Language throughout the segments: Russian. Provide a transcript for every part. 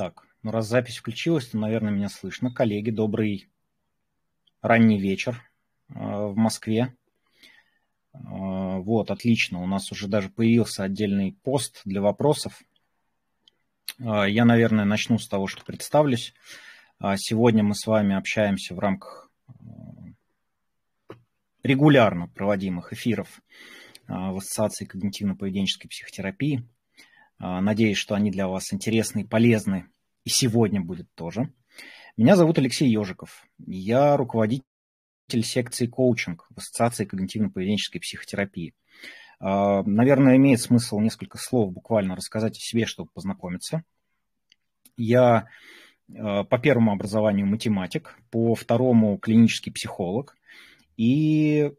Так, ну раз запись включилась, то, наверное, меня слышно. Коллеги, добрый ранний вечер э, в Москве. Э, вот, отлично. У нас уже даже появился отдельный пост для вопросов. Э, я, наверное, начну с того, что представлюсь. Сегодня мы с вами общаемся в рамках регулярно проводимых эфиров в Ассоциации когнитивно-поведенческой психотерапии – надеюсь, что они для вас интересны и полезны. И сегодня будет тоже. Меня зовут Алексей Ежиков. Я руководитель секции коучинг в Ассоциации когнитивно-поведенческой психотерапии. А, наверное, имеет смысл несколько слов буквально рассказать о себе, чтобы познакомиться. Я а, по первому образованию математик, по второму клинический психолог и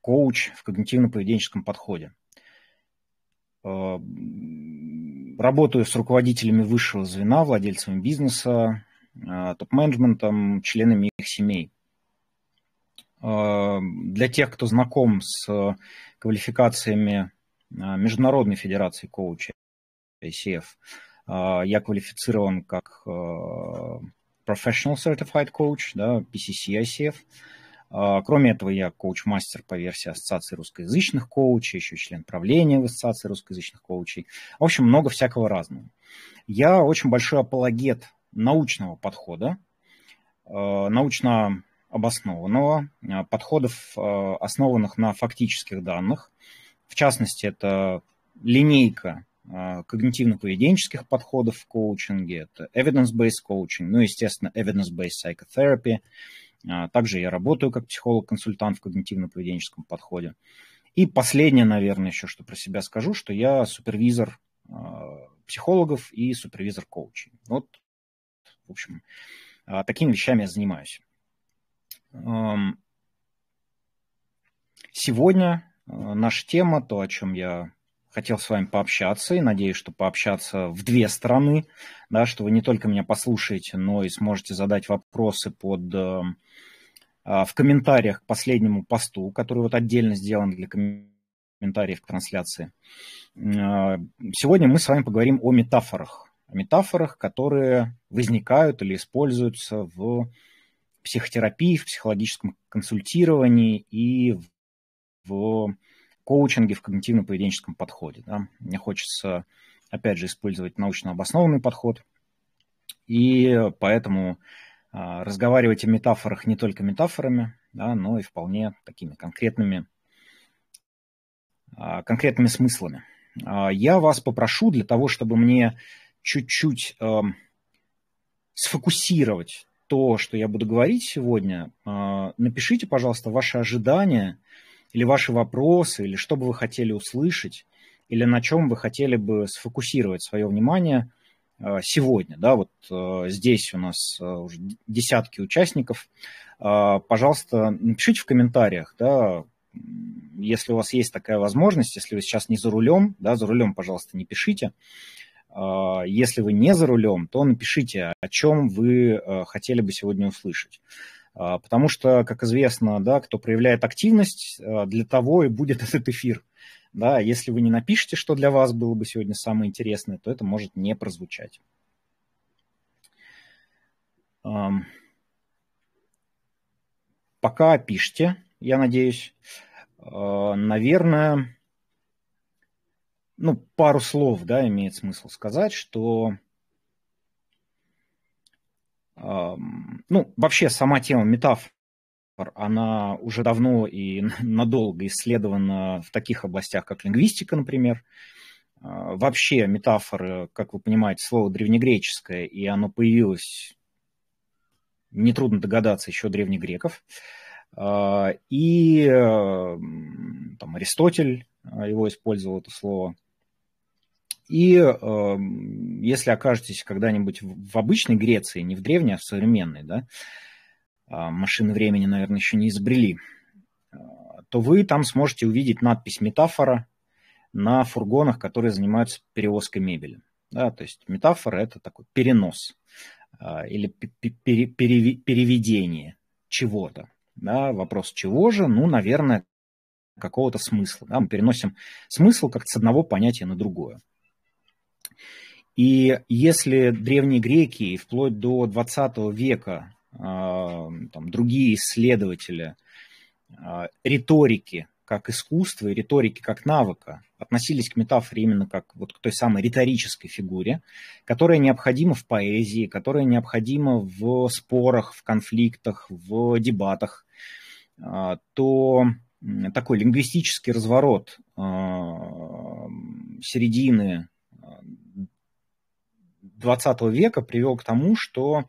коуч в когнитивно-поведенческом подходе. Э, работаю с руководителями высшего звена, владельцами бизнеса, э, топ-менеджментом, членами их семей. Э, для тех, кто знаком с квалификациями Международной Федерации коучей, ICF, я квалифицирован как Professional Certified Coach, да, PCC ICF – кроме этого, я коуч-мастер по версии Ассоциации русскоязычных коучей, еще член правления в Ассоциации русскоязычных коучей. В общем, много всякого разного. Я очень большой апологет научного подхода, а, научно обоснованного, а, подходов, основанных на фактических данных. В частности, это линейка когнитивно-поведенческих подходов в коучинге, это evidence-based coaching, ну, естественно, evidence-based psychotherapy – а, также я работаю как психолог-консультант в когнитивно-поведенческом подходе. И последнее, наверное, еще что про себя скажу, что я супервизор а, психологов и супервизор коучей. Вот, в общем, а, такими вещами я занимаюсь. Сегодня наша тема, то, о чем я хотел с вами пообщаться, и надеюсь, что пообщаться в две стороны, да, что вы не только меня послушаете, но и сможете задать вопросы под, э, в комментариях к последнему посту, который вот отдельно сделан для комментариев к трансляции. Э, сегодня мы с вами поговорим о метафорах, о метафорах, которые возникают или используются в психотерапии, в психологическом консультировании и в коучинге, в когнитивно-поведенческом подходе. Да. Мне хочется, опять же, использовать научно обоснованный подход, и поэтому а, разговаривать о метафорах не только метафорами, да, но и вполне такими конкретными, а, конкретными смыслами. А, я вас попрошу для того, чтобы мне чуть-чуть сфокусировать то, что я буду говорить сегодня, напишите, пожалуйста, ваши ожидания – или ваши вопросы, или что бы вы хотели услышать, или на чем вы хотели бы сфокусировать свое внимание э, сегодня. Да, вот э, здесь у нас э, уже десятки участников. Пожалуйста, напишите в комментариях, да, если у вас есть такая возможность, если вы сейчас не за рулем, да, за рулем, пожалуйста, не пишите. Если вы не за рулем, то напишите, о чем вы хотели бы сегодня услышать. А, потому что, как известно, да, кто проявляет активность, а, для того и будет этот эфир. Да, если вы не напишете, что для вас было бы сегодня самое интересное, то это может не прозвучать. Пока пишите, я надеюсь. А, наверное, ну, пару слов, да, имеет смысл сказать, что ну, вообще сама тема метафор, она уже давно и надолго исследована в таких областях, как лингвистика, например. А, вообще метафоры, как вы понимаете, слово древнегреческое, и оно появилось, нетрудно догадаться, еще древнегреков. А, и там, Аристотель а, его использовал, это слово. И э, если окажетесь когда-нибудь в обычной Греции, не в древней, а в современной, да, э, машины времени, наверное, еще не изобрели, э, то вы там сможете увидеть надпись «Метафора» на фургонах, которые занимаются перевозкой мебели. Да, то есть метафора – это такой перенос э, или переведение чего-то. Да, вопрос чего же? Ну, наверное, какого-то смысла. Да? Мы переносим смысл как с одного понятия на другое. И если древние греки вплоть до 20 века там, другие исследователи риторики как искусства и риторики как навыка относились к метафоре именно как вот к той самой риторической фигуре, которая необходима в поэзии, которая необходима в спорах, в конфликтах, в дебатах, а, то такой лингвистический разворот а, середины 20 века привел к тому, что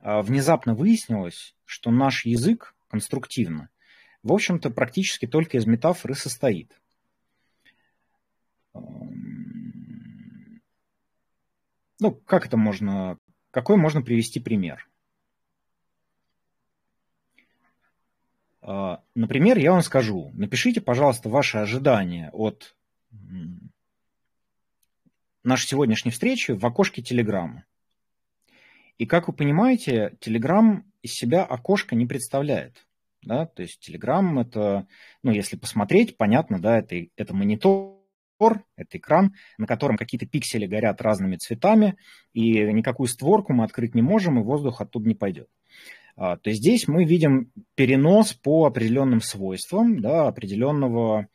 а, внезапно выяснилось, что наш язык конструктивно, в общем-то, практически только из метафоры состоит. Ну, как это можно, какой можно привести пример? А, например, я вам скажу, напишите, пожалуйста, ваши ожидания от нашей сегодняшней встречи в окошке Телеграма. И как вы понимаете, Телеграм из себя окошко не представляет. Да? То есть Telegram это, ну, если посмотреть, понятно, да, это, это монитор, это экран, на котором какие-то пиксели горят разными цветами, и никакую створку мы открыть не можем, и воздух оттуда не пойдет. А, то есть здесь мы видим перенос по определенным свойствам, да, определенного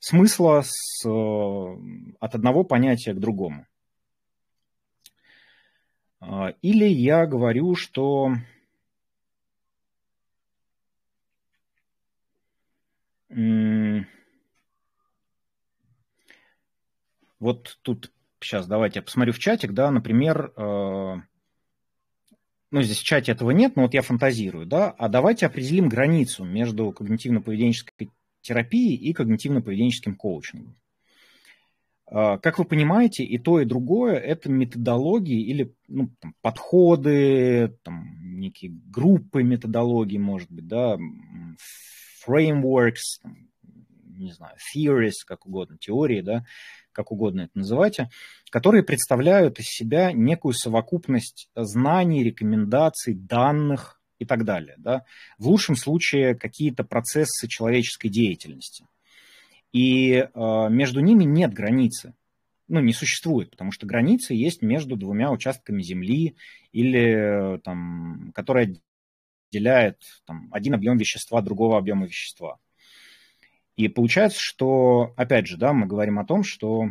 смысла с, от одного понятия к другому. А, или я говорю, что Вот тут сейчас давайте я посмотрю в чатик, да, например, э, ну, здесь в чате этого нет, но вот я фантазирую, да, а давайте определим границу между когнитивно-поведенческой терапией и когнитивно-поведенческим коучингом. Э, как вы понимаете, и то, и другое – это методологии или ну, там, подходы, там, некие группы методологий, может быть, да, frameworks, не знаю, theories, как угодно, теории, да, как угодно это называйте, которые представляют из себя некую совокупность знаний, рекомендаций, данных и так далее. Да? В лучшем случае какие-то процессы человеческой деятельности. И э, между ними нет границы. Ну, не существует, потому что границы есть между двумя участками Земли, или, там, которые отделяет там, один объем вещества другого объема вещества. И получается, что, опять же, да, мы говорим о том, что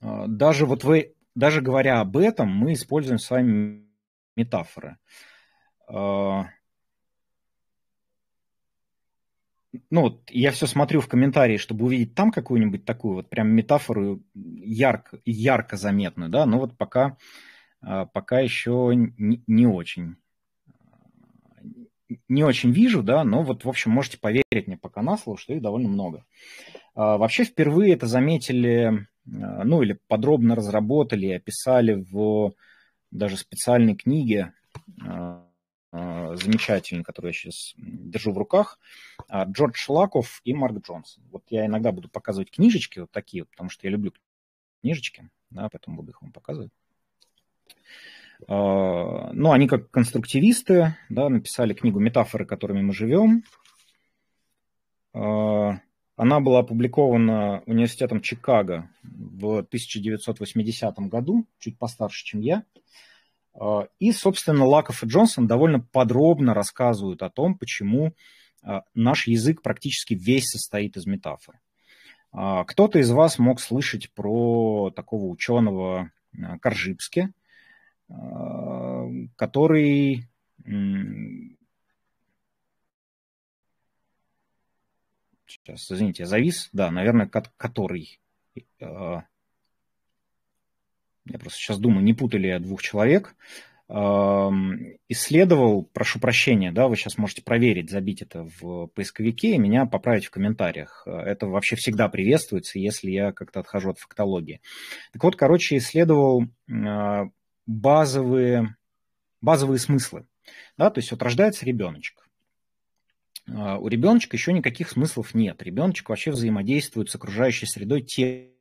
э, даже вот вы, даже говоря об этом, мы используем с вами метафоры. Э, ну вот я все смотрю в комментарии, чтобы увидеть там какую-нибудь такую вот прям метафору ярко, ярко заметную, да, но вот пока, э, пока еще не, не очень не очень вижу, да, но вот, в общем, можете поверить мне пока на слово, что их довольно много. А, вообще впервые это заметили, а, ну или подробно разработали, описали в даже специальной книге, а, замечательной, которую я сейчас держу в руках, Джордж Лаков и Марк Джонсон. Вот я иногда буду показывать книжечки вот такие, потому что я люблю книжечки, да, поэтому буду их вам показывать. А, ну, они как конструктивисты, да, написали книгу «Метафоры, которыми мы живем». А, она была опубликована университетом Чикаго в 1980 году, чуть постарше, чем я. А, и, собственно, Лаков и Джонсон довольно подробно рассказывают о том, почему наш язык практически весь состоит из метафор. Кто-то из вас мог слышать про такого ученого Коржибски – который сейчас, извините, я завис, да, наверное, который я просто сейчас думаю, не путали я двух человек, исследовал, прошу прощения, да, вы сейчас можете проверить, забить это в поисковике и меня поправить в комментариях. Это вообще всегда приветствуется, если я как-то отхожу от фактологии. Так вот, короче, исследовал э, базовые, базовые смыслы. Да, то есть вот рождается ребеночек. А, у ребеночка еще никаких смыслов нет. Ребеночек вообще взаимодействует с окружающей средой те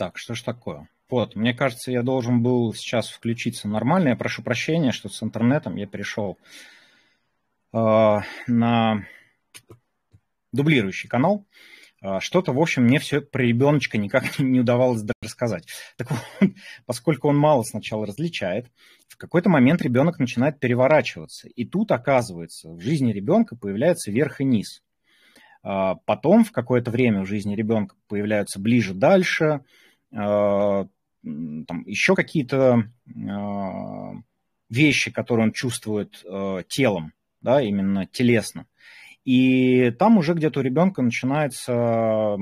Так, что ж такое? Вот, мне кажется, я должен был сейчас включиться нормально. Я прошу прощения, что с интернетом я перешел э, на дублирующий канал. Э, что-то, в общем, мне все про ребеночка никак не удавалось рассказать. Так вот, поскольку он мало сначала различает, в какой-то момент ребенок начинает переворачиваться. И тут, оказывается, в жизни ребенка появляется верх и низ. Э, потом в какое-то время в жизни ребенка появляются ближе, дальше, там, еще какие-то э, вещи, которые он чувствует э, телом, да, именно телесно. И там уже где-то у ребенка начинается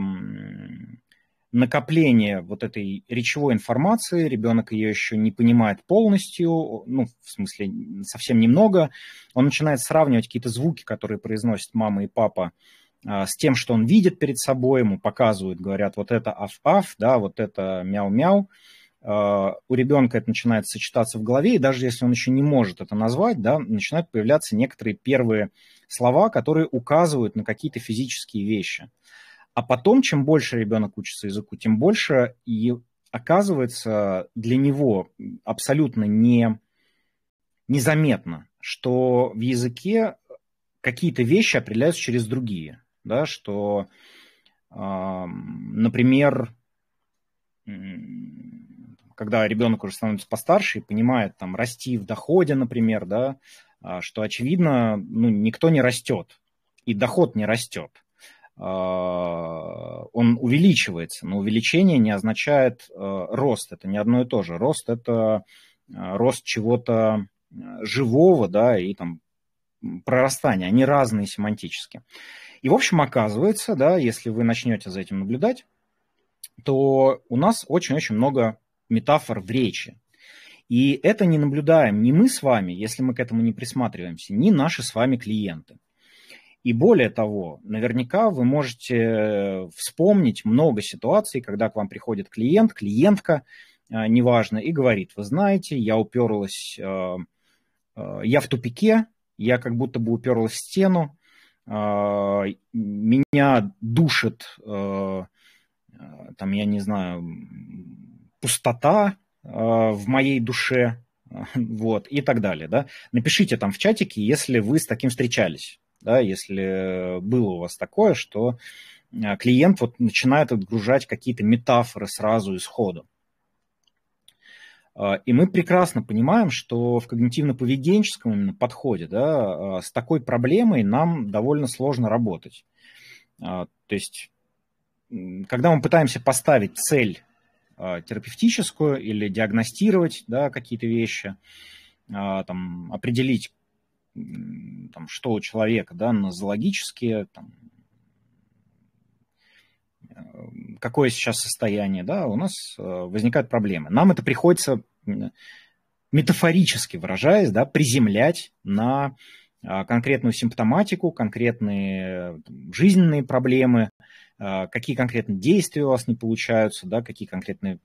накопление вот этой речевой информации, ребенок ее еще не понимает полностью, ну, в смысле, совсем немного. Он начинает сравнивать какие-то звуки, которые произносят мама и папа, а, с тем, что он видит перед собой, ему показывают, говорят, вот это аф-аф, да, вот это мяу-мяу. А, у ребенка это начинает сочетаться в голове, и даже если он еще не может это назвать, да, начинают появляться некоторые первые слова, которые указывают на какие-то физические вещи. А потом, чем больше ребенок учится языку, тем больше и оказывается для него абсолютно не, незаметно, что в языке какие-то вещи определяются через другие да, что, например, когда ребенок уже становится постарше и понимает там расти в доходе, например, да, а, что очевидно, ну, никто не растет, и доход не растет. А, он увеличивается, но увеличение не означает а, рост, это не одно и то же. Рост – это рост чего-то живого, да, и там прорастание, они разные семантически. И, в общем, оказывается, да, если вы начнете за этим наблюдать, то у нас очень-очень много метафор в речи. И это не наблюдаем ни мы с вами, если мы к этому не присматриваемся, ни наши с вами клиенты. И более того, наверняка вы можете вспомнить много ситуаций, когда к вам приходит клиент, клиентка, а, неважно, и говорит, вы знаете, я уперлась, а, я в тупике, я как будто бы уперлась в стену, меня душит, а, там, я не знаю, пустота а, в моей душе, вот, и так далее, да. Напишите там в чатике, если вы с таким встречались, да, если было у вас такое, что клиент вот начинает отгружать какие-то метафоры сразу исходу. А, и мы прекрасно понимаем, что в когнитивно-поведенческом именно подходе да, а, с такой проблемой нам довольно сложно работать. А, то есть, когда мы пытаемся поставить цель терапевтическую или диагностировать да, какие-то вещи, там, определить, там, что у человека да, нозологически, там, какое сейчас состояние, да, у нас возникают проблемы. Нам это приходится метафорически выражаясь, да, приземлять на а, конкретную симптоматику, конкретные жизненные проблемы, какие конкретные действия у вас не получаются, да, какие конкретные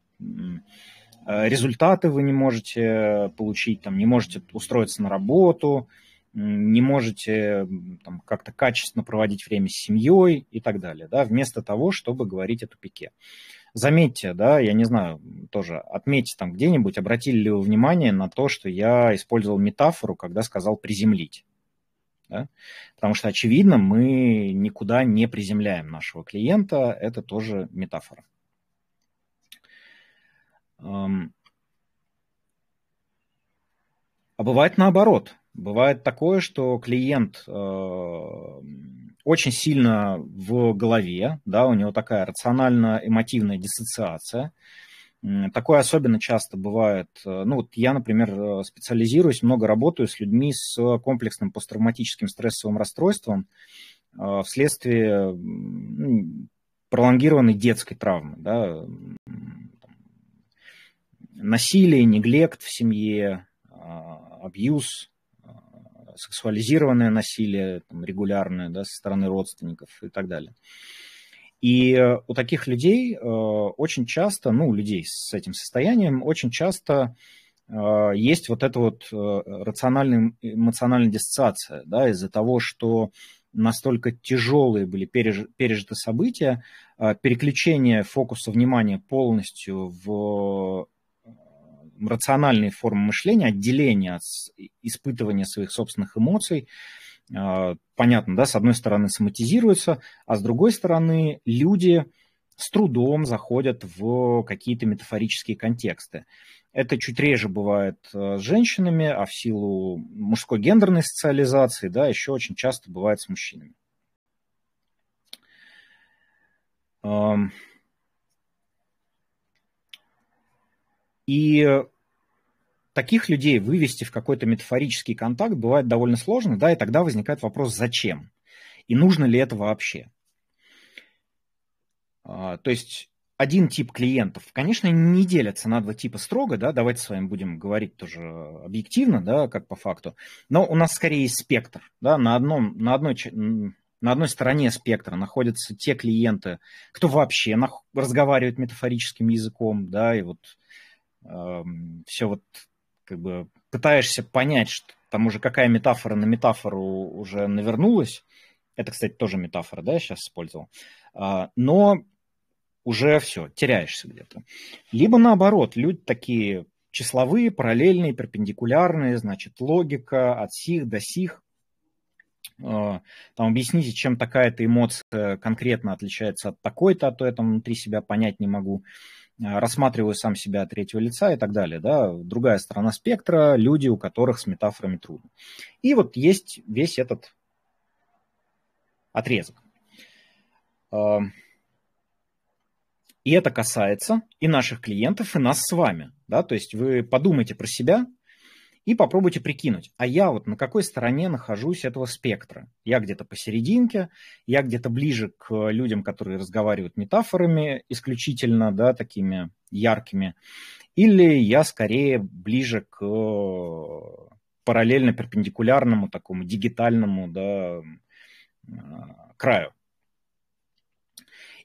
результаты вы не можете получить, там, не можете устроиться на работу, не можете там, как-то качественно проводить время с семьей и так далее, да, вместо того, чтобы говорить о тупике. Заметьте, да, я не знаю, тоже отметьте там где-нибудь, обратили ли вы внимание на то, что я использовал метафору, когда сказал приземлить. Да? Потому что, очевидно, мы никуда не приземляем нашего клиента, это тоже метафора. А бывает наоборот. Бывает такое, что клиент э, очень сильно в голове, да, у него такая рационально-эмотивная диссоциация. Такое особенно часто бывает. Э, ну, вот я, например, э, специализируюсь, много работаю с людьми с комплексным посттравматическим стрессовым расстройством э, вследствие ну, пролонгированной детской травмы, да, насилие, неглект в семье, а, абьюз, сексуализированное насилие там, регулярное да, со стороны родственников и так далее. И э, у таких людей э, очень часто, ну, людей с этим состоянием, очень часто э, есть вот эта вот рациональная эмоциональная диссоциация, да, из-за того, что настолько тяжелые были переж, пережиты события, переключение фокуса внимания полностью в рациональные формы мышления, отделение от испытывания своих собственных эмоций, понятно, да, с одной стороны соматизируются, а с другой стороны люди с трудом заходят в какие-то метафорические контексты. Это чуть реже бывает э, с женщинами, а в силу мужской гендерной социализации, да, еще очень часто бывает с мужчинами. И таких людей вывести в какой-то метафорический контакт бывает довольно сложно, да, и тогда возникает вопрос, зачем? И нужно ли это вообще? А, то есть один тип клиентов, конечно, не делятся на два типа строго, да, давайте с вами будем говорить тоже объективно, да, как по факту, но у нас скорее есть спектр, да, на, одном, на, одной, на одной стороне спектра находятся те клиенты, кто вообще разговаривает метафорическим языком, да, и вот э, все вот как бы пытаешься понять, что там уже какая метафора на метафору уже навернулась, это, кстати, тоже метафора, да, я сейчас использовал, а, но уже все, теряешься где-то. Либо наоборот, люди такие числовые, параллельные, перпендикулярные, значит, логика от сих до сих. А, там объясните, чем такая-то эмоция конкретно отличается от такой-то, а то я там внутри себя понять не могу. А, рассматриваю сам себя от третьего лица и так далее. Да? Другая сторона спектра, люди, у которых с метафорами трудно. И вот есть весь этот отрезок. А, и это касается и наших клиентов, и нас с вами. Да? То есть вы подумайте про себя и попробуйте прикинуть, а я вот на какой стороне нахожусь этого спектра? Я где-то посерединке, я где-то ближе к людям, которые разговаривают метафорами исключительно, да, такими яркими, или я скорее ближе к параллельно перпендикулярному такому дигитальному да, краю.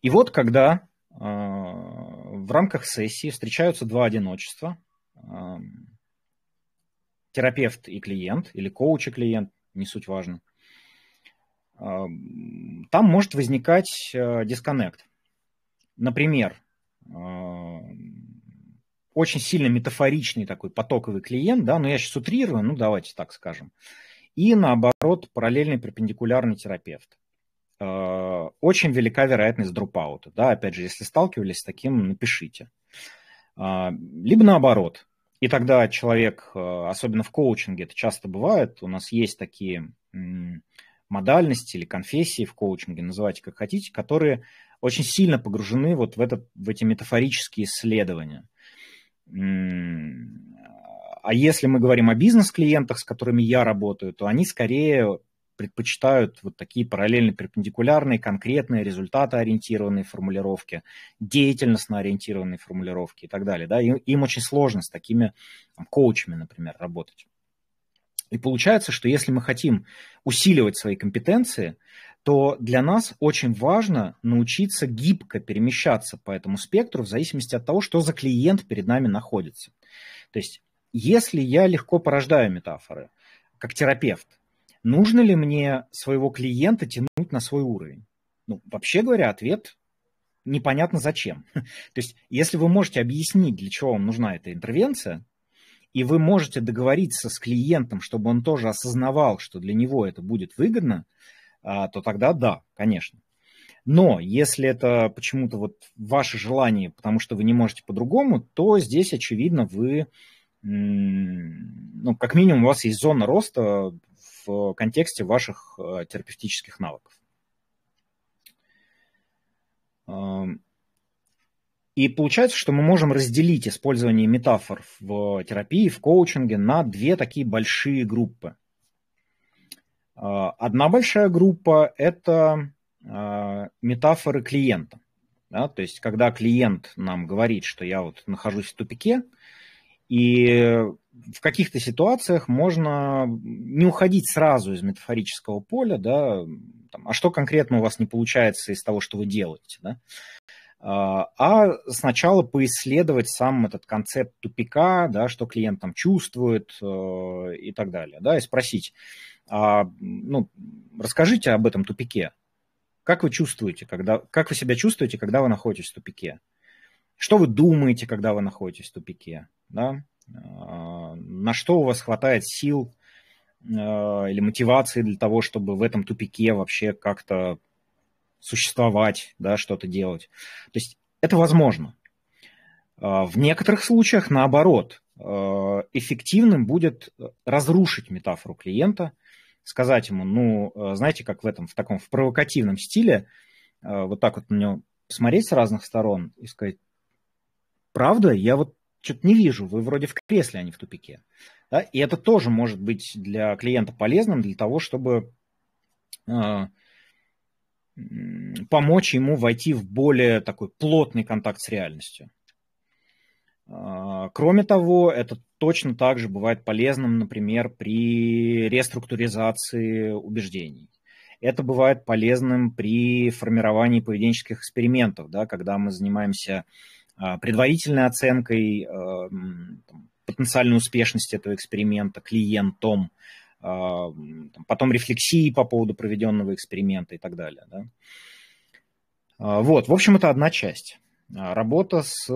И вот когда а, в рамках сессии встречаются два одиночества. Терапевт и клиент, или коуч и клиент, не суть важно. Там может возникать э, дисконнект. Например, очень сильно метафоричный такой потоковый клиент, да, но я сейчас утрирую, ну давайте так скажем. И наоборот, параллельный перпендикулярный терапевт. Э, очень велика вероятность дропаута. Да? Опять же, если сталкивались с таким, напишите. А, либо наоборот. И тогда человек, э, особенно в коучинге, это часто бывает, у нас есть такие модальности или конфессии в коучинге, называйте как хотите, которые очень сильно погружены вот в, этот, в эти метафорические исследования. А если мы говорим о бизнес-клиентах, с которыми я работаю, то они скорее предпочитают вот такие параллельно перпендикулярные, конкретные, результатоориентированные формулировки, деятельностно ориентированные формулировки и так далее. Да? Им, им очень сложно с такими там, коучами, например, работать. И получается, что если мы хотим усиливать свои компетенции, то для нас очень важно научиться гибко перемещаться по этому спектру в зависимости от того, что за клиент перед нами находится. То есть, если я легко порождаю метафоры, как терапевт, нужно ли мне своего клиента тянуть на свой уровень? Ну, вообще говоря, ответ непонятно зачем. То есть, если вы можете объяснить, для чего вам нужна эта интервенция, и вы можете договориться с клиентом, чтобы он тоже осознавал, что для него это будет выгодно, а, то тогда да, конечно. Но если это почему-то вот ваше желание, потому что вы не можете по-другому, то здесь, очевидно, вы, ну, как минимум, у вас есть зона роста в контексте ваших э, терапевтических навыков. Эм, и получается, что мы можем разделить использование метафор в терапии, в коучинге на две такие большие группы. Э, одна большая группа – это э, метафоры клиента. Да? То есть, когда клиент нам говорит, что я вот нахожусь в тупике, и в каких-то ситуациях можно не уходить сразу из метафорического поля, да, там, а что конкретно у вас не получается из того, что вы делаете, да, а сначала поисследовать сам этот концепт тупика, да, что клиент там чувствует э, и так далее, да, и спросить, а, ну, расскажите об этом тупике, как вы чувствуете, когда, как вы себя чувствуете, когда вы находитесь в тупике, что вы думаете, когда вы находитесь в тупике, да, а, на что у вас хватает сил э, или мотивации для того, чтобы в этом тупике вообще как-то существовать, да, что-то делать. То есть это возможно. А, в некоторых случаях, наоборот, эффективным будет разрушить метафору клиента, сказать ему, ну, знаете, как в этом, в таком, в провокативном стиле, вот так вот на него посмотреть с разных сторон и сказать, правда, я вот что-то не вижу, вы вроде в кресле, а не в тупике. Да? И это тоже может быть для клиента полезным для того, чтобы помочь ему войти в более такой плотный контакт с реальностью. А, кроме того, это точно так же бывает полезным, например, при реструктуризации убеждений. Это бывает полезным при формировании поведенческих экспериментов, да, когда мы занимаемся а, предварительной оценкой а, потенциальной успешности этого эксперимента клиентом, а, потом рефлексии по поводу проведенного эксперимента и так далее. Да? А, вот, в общем, это одна часть. А, работа с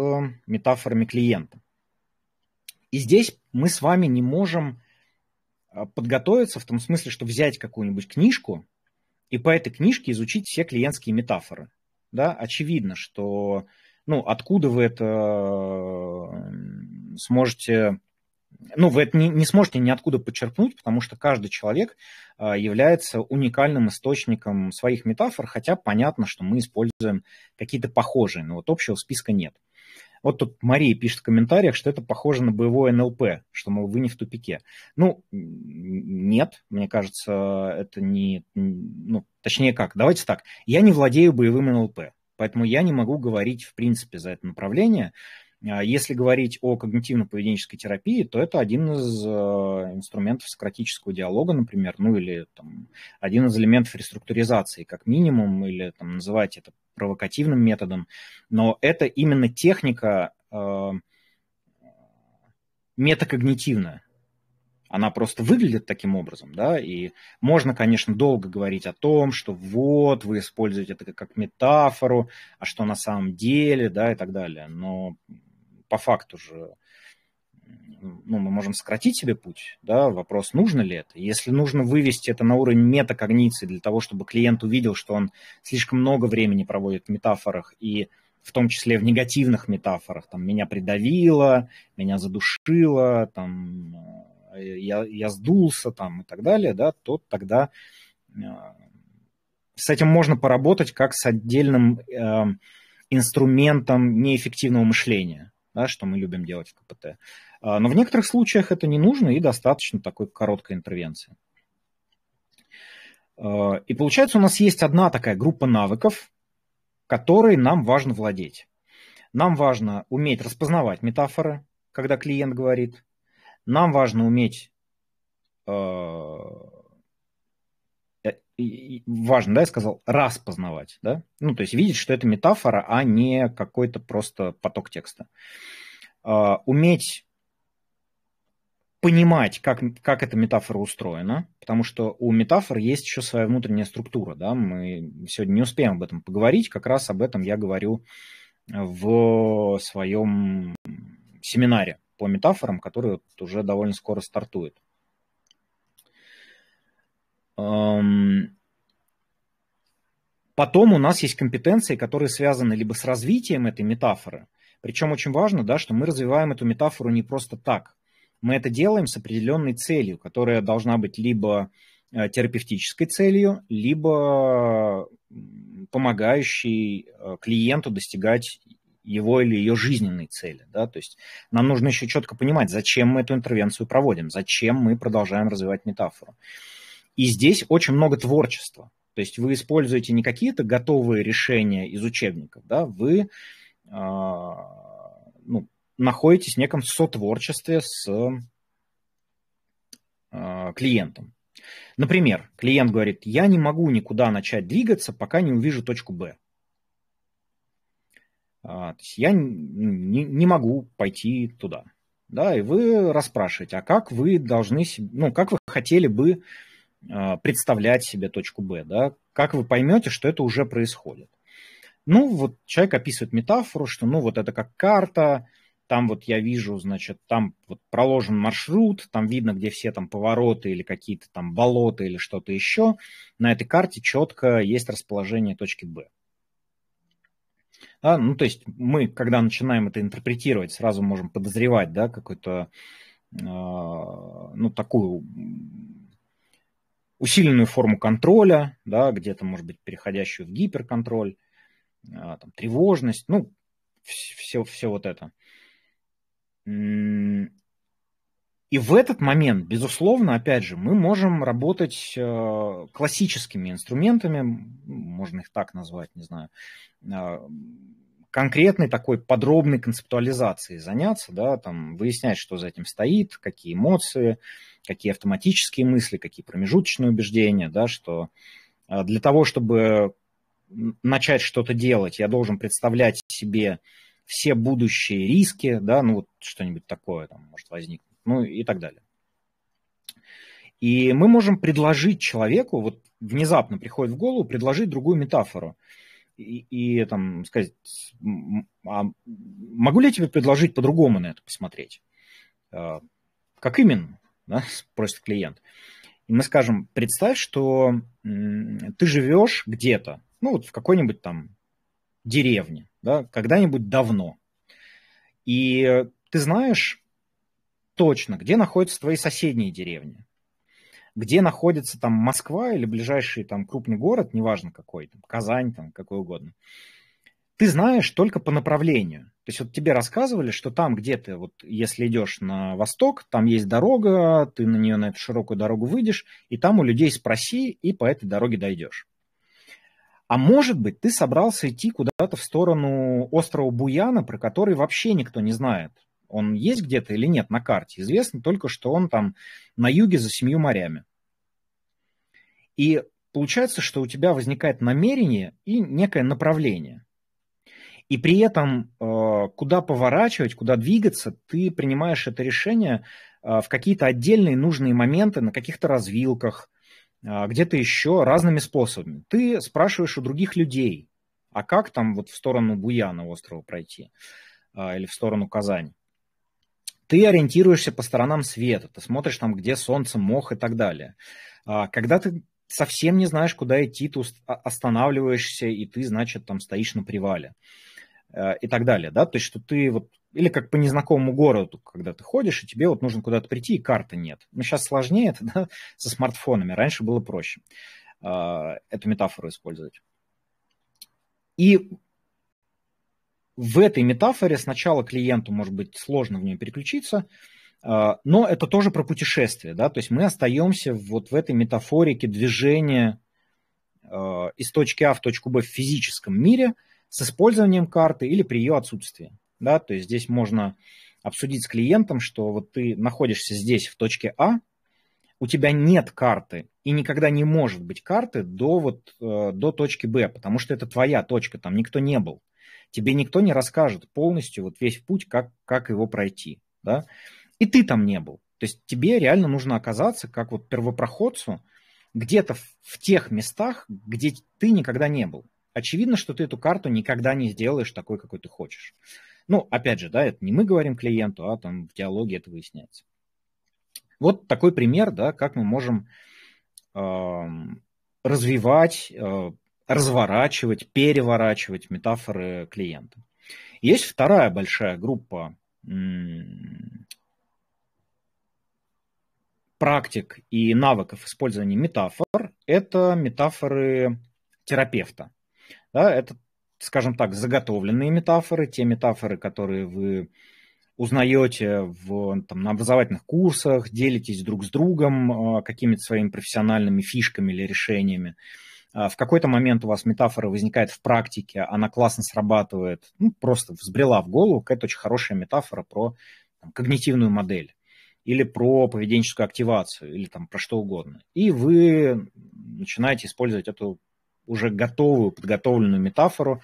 метафорами клиента. И здесь мы с вами не можем подготовиться в том смысле, что взять какую-нибудь книжку и по этой книжке изучить все клиентские метафоры. Да? Очевидно, что ну, откуда вы это сможете ну, вы это не, не сможете ниоткуда подчеркнуть, потому что каждый человек а, является уникальным источником своих метафор, хотя понятно, что мы используем какие-то похожие, но вот общего списка нет. Вот тут Мария пишет в комментариях, что это похоже на боевое НЛП, что, мол, вы не в тупике. Ну, нет, мне кажется, это не... Ну, точнее как, давайте так. Я не владею боевым НЛП, поэтому я не могу говорить, в принципе, за это направление, а если говорить о когнитивно-поведенческой терапии, то это один из э, инструментов сократического диалога, например, ну или там, один из элементов реструктуризации, как минимум, или там, называть это провокативным методом. Но это именно техника э, метакогнитивная. Она просто выглядит таким образом, да, и можно, конечно, долго говорить о том, что вот, вы используете это как метафору, а что на самом деле, да, и так далее. Но по факту же ну, мы можем сократить себе путь, да, вопрос, нужно ли это. Если нужно вывести это на уровень метакогниции для того, чтобы клиент увидел, что он слишком много времени проводит в метафорах и в том числе в негативных метафорах, там, меня придавило, меня задушило, там, я, я сдулся, там, и так далее, да, то тогда э, с этим можно поработать как с отдельным э, инструментом неэффективного мышления да, что мы любим делать в КПТ. А, но в некоторых случаях это не нужно и достаточно такой короткой интервенции. А, и получается, у нас есть одна такая группа навыков, которой нам важно владеть. Нам важно уметь распознавать метафоры, когда клиент говорит. Нам важно уметь а, важно, да, я сказал, распознавать, да, ну, то есть видеть, что это метафора, а не какой-то просто поток текста. Uh, уметь понимать, как, как эта метафора устроена, потому что у метафор есть еще своя внутренняя структура, да, мы сегодня не успеем об этом поговорить, как раз об этом я говорю в своем семинаре по метафорам, который вот уже довольно скоро стартует. Потом у нас есть компетенции, которые связаны либо с развитием этой метафоры, причем очень важно, да, что мы развиваем эту метафору не просто так. Мы это делаем с определенной целью, которая должна быть либо э, терапевтической целью, либо помогающей э, клиенту достигать его или ее жизненной цели. Да? То есть нам нужно еще четко понимать, зачем мы эту интервенцию проводим, зачем мы продолжаем развивать метафору. И здесь очень много творчества. То есть вы используете не какие-то готовые решения из учебников, да, вы э, ну, находитесь в неком сотворчестве с э, клиентом. Например, клиент говорит, я не могу никуда начать двигаться, пока не увижу точку Б. А, то есть я не, не могу пойти туда. Да, и вы расспрашиваете, а как вы должны, ну, как вы хотели бы а, представлять себе точку Б, да, как вы поймете, что это уже происходит. Ну, вот человек описывает метафору, что, ну, вот это как карта, там вот я вижу, значит, там вот проложен маршрут, там видно, где все там повороты или какие-то там болота или что-то еще. На этой карте четко есть расположение точки Б. Да, ну, то есть мы, когда начинаем это интерпретировать, сразу можем подозревать, да, какой-то, э, ну, такую усиленную форму контроля, да, где-то, может быть, переходящую в гиперконтроль, э, там, тревожность, ну, все, все вот это. И в этот момент, безусловно, опять же, мы можем работать э, классическими инструментами, можно их так назвать, не знаю, э, конкретной такой подробной концептуализацией заняться, да, там, выяснять, что за этим стоит, какие эмоции, какие автоматические мысли, какие промежуточные убеждения, да, что э, для того, чтобы начать что-то делать, я должен представлять себе все будущие риски, да, ну вот что-нибудь такое там может возникнуть, ну и так далее. И мы можем предложить человеку, вот внезапно приходит в голову, предложить другую метафору. И, и там сказать, а могу ли я тебе предложить по-другому на это посмотреть? А, как именно? Да, спросит клиент. И мы скажем, представь, что ты живешь где-то, ну вот в какой-нибудь там деревне, да, когда-нибудь давно. И ты знаешь точно, где находятся твои соседние деревни, где находится там Москва или ближайший там крупный город, неважно какой, там, Казань, там, какой угодно. Ты знаешь только по направлению. То есть вот тебе рассказывали, что там где ты, вот если идешь на восток, там есть дорога, ты на нее, на эту широкую дорогу выйдешь, и там у людей спроси, и по этой дороге дойдешь. А может быть, ты собрался идти куда-то в сторону острова Буяна, про который вообще никто не знает. Он есть где-то или нет на карте. Известно только, что он там на юге за семью морями. И получается, что у тебя возникает намерение и некое направление. И при этом, э, куда поворачивать, куда двигаться, ты принимаешь это решение э, в какие-то отдельные нужные моменты, на каких-то развилках, а, где-то еще разными способами. Ты спрашиваешь у других людей, а как там вот в сторону Буяна острова пройти или в сторону Казани. Ты ориентируешься по сторонам света, ты смотришь там, где солнце, мох и так далее. А, когда ты совсем не знаешь, куда идти, ты останавливаешься, и ты, значит, там стоишь на привале и так далее, да, то есть, что ты вот или как по незнакомому городу, когда ты ходишь, и тебе вот нужно куда-то прийти, и карты нет. Ну, сейчас сложнее это, да, со смартфонами. Раньше было проще э, эту метафору использовать. И в этой метафоре сначала клиенту может быть сложно в нее переключиться, э, но это тоже про путешествие, да, то есть мы остаемся вот в этой метафорике движения э, из точки А в точку Б в физическом мире с использованием карты или при ее отсутствии да, то есть здесь можно обсудить с клиентом, что вот ты находишься здесь в точке А, у тебя нет карты и никогда не может быть карты до, вот, э, до точки Б, потому что это твоя точка, там никто не был. Тебе никто не расскажет полностью вот весь путь, как, как его пройти. Да? И ты там не был. То есть тебе реально нужно оказаться, как вот первопроходцу, где-то в, тех местах, где ты никогда не был. Очевидно, что ты эту карту никогда не сделаешь такой, какой ты хочешь. Ну, опять же, да, это не мы говорим клиенту, а там в диалоге это выясняется. Вот такой пример, да, как мы можем э, развивать, разворачивать, переворачивать метафоры клиента. Есть вторая большая группа практик и навыков использования метафор – это метафоры терапевта. Да, это скажем так, заготовленные метафоры, те метафоры, которые вы узнаете в, там, на образовательных курсах, делитесь друг с другом э, какими-то своими профессиональными фишками или решениями. Э, в какой-то момент у вас метафора возникает в практике, она классно срабатывает, ну, просто взбрела в голову, какая-то очень хорошая метафора про там, когнитивную модель или про поведенческую активацию, или там про что угодно. И вы начинаете использовать эту уже готовую, подготовленную метафору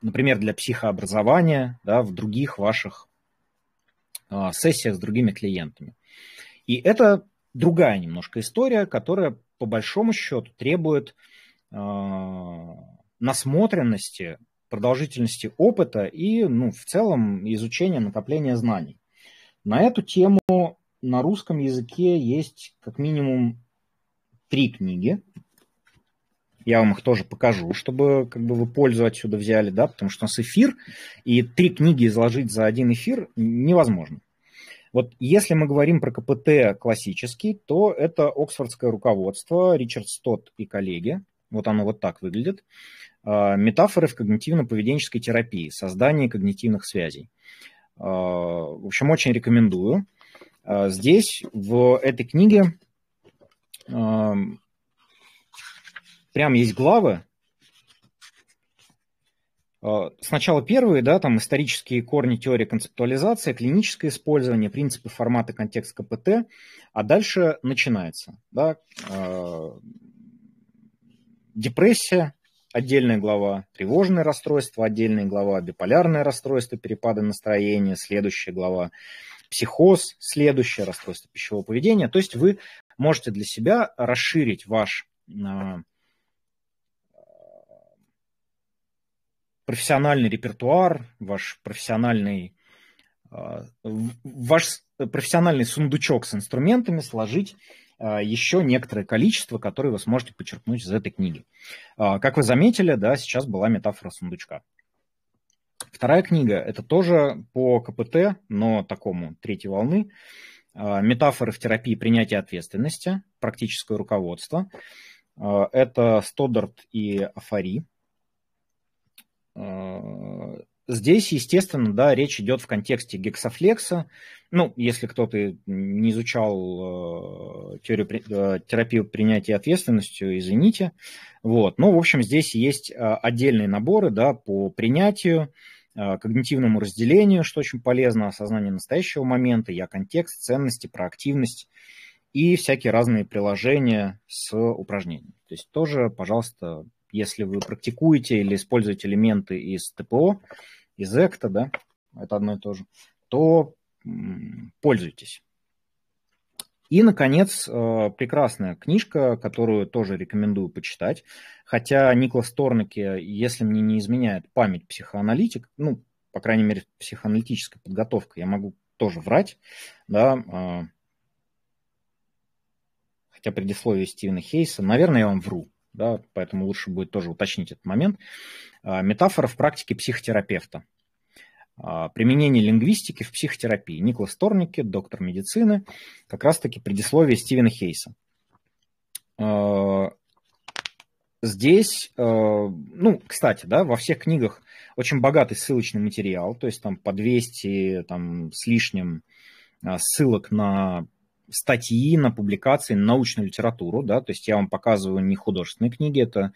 например, для психообразования, да, в других ваших сессиях с другими клиентами. И это другая немножко история, которая по большому счету требует насмотренности, продолжительности опыта и, ну, в целом, изучения, накопления знаний. На эту тему на русском языке есть как минимум три книги. Я вам их тоже покажу, чтобы как бы вы пользу отсюда взяли, да, потому что у нас эфир, и три книги изложить за один эфир невозможно. Вот если мы говорим про КПТ классический, то это Оксфордское руководство, Ричард Стот и коллеги. Вот оно вот так выглядит. А, метафоры в когнитивно-поведенческой терапии, создание когнитивных связей. А, в общем, очень рекомендую. А, здесь, в этой книге, прям есть главы. Сначала первые, да, там исторические корни теории концептуализации, клиническое использование, принципы формата, контекст КПТ, а дальше начинается, да, депрессия, отдельная глава, тревожное расстройство, отдельная глава, биполярное расстройство, перепады настроения, следующая глава, психоз, следующее расстройство пищевого поведения. То есть вы можете для себя расширить ваш а, профессиональный репертуар, ваш профессиональный, а, ваш профессиональный сундучок с инструментами сложить еще некоторое количество, которые вы сможете почерпнуть из этой книги. А, как вы заметили, да, сейчас была метафора сундучка. Вторая книга – это тоже по КПТ, но такому третьей волны. А, метафоры в терапии принятия ответственности, практическое руководство. Это Стодарт и Афари. Здесь, естественно, да, речь идет в контексте гексофлекса. Ну, если кто-то не изучал э, теорию, э, терапию принятия ответственностью, извините. Вот. Ну, в общем, здесь есть э, отдельные наборы да, по принятию, э, когнитивному разделению, что очень полезно, осознание настоящего момента, я контекст, ценности, проактивность и всякие разные приложения с упражнениями. То есть тоже, пожалуйста, если вы практикуете или используете элементы из ТПО, из Экта, да, это одно и то же, то пользуйтесь. И, наконец, э, прекрасная книжка, которую тоже рекомендую почитать. Хотя Никлас Торнеке, если мне не изменяет память психоаналитик, ну, по крайней мере, психоаналитическая подготовка, я могу тоже врать, да, э, хотя предисловие Стивена Хейса, наверное, я вам вру, да, поэтому лучше будет тоже уточнить этот момент. А, метафора в практике психотерапевта. А, применение лингвистики в психотерапии. Николас Торники, доктор медицины, как раз-таки предисловие Стивена Хейса. А, здесь, ну, кстати, да, во всех книгах очень богатый ссылочный материал, то есть там по 200 там, с лишним ссылок на статьи, на публикации, на научную литературу, да, то есть я вам показываю не художественные книги, это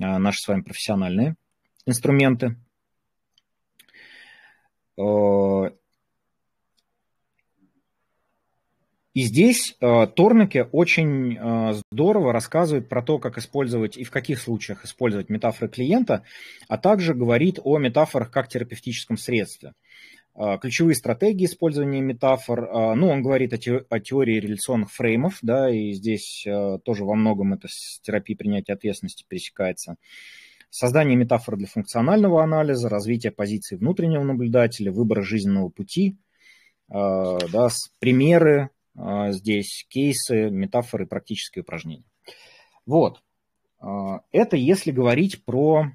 а, наши с вами профессиональные инструменты. Э, и здесь э, Торнеке очень э, здорово рассказывает про то, как использовать и в каких случаях использовать метафоры клиента, а также говорит о метафорах как терапевтическом средстве. А, ключевые стратегии использования метафор. А, ну, он говорит о, те, о теории реляционных фреймов, да, и здесь а, тоже во многом это с терапией принятия ответственности пересекается. Создание метафор для функционального анализа, развитие позиции внутреннего наблюдателя, выбора жизненного пути, да, примеры здесь, кейсы, метафоры, практические упражнения. Вот. Это если говорить про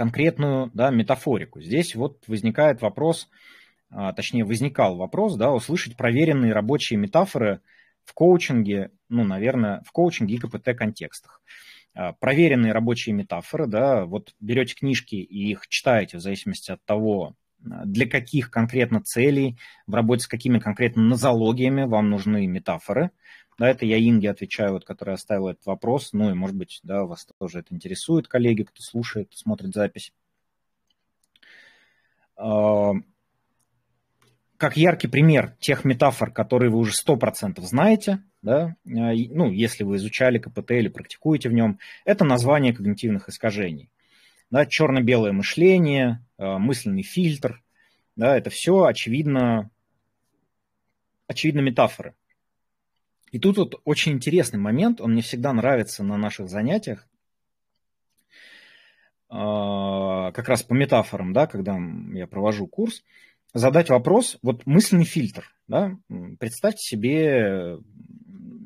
конкретную да, метафорику. Здесь вот возникает вопрос, а, точнее возникал вопрос, да, услышать проверенные рабочие метафоры в коучинге, ну, наверное, в коучинге и КПТ-контекстах. А, проверенные рабочие метафоры, да, вот берете книжки и их читаете в зависимости от того, а, для каких конкретно целей, в работе с какими конкретно нозологиями вам нужны метафоры. Да, это я Инге отвечаю, вот, который оставил этот вопрос. Ну и, может быть, да, вас тоже это интересует, коллеги, кто слушает, смотрит запись. А, как яркий пример тех метафор, которые вы уже 100% знаете, да, а, ну, если вы изучали КПТ или практикуете в нем, это название когнитивных искажений. да, черно-белое мышление, э, мысленный фильтр, да, это все очевидно, очевидно метафоры. И тут вот очень интересный момент, он мне всегда нравится на наших занятиях, а, как раз по метафорам, да, когда я провожу курс, задать вопрос, вот мысленный фильтр, да, представьте себе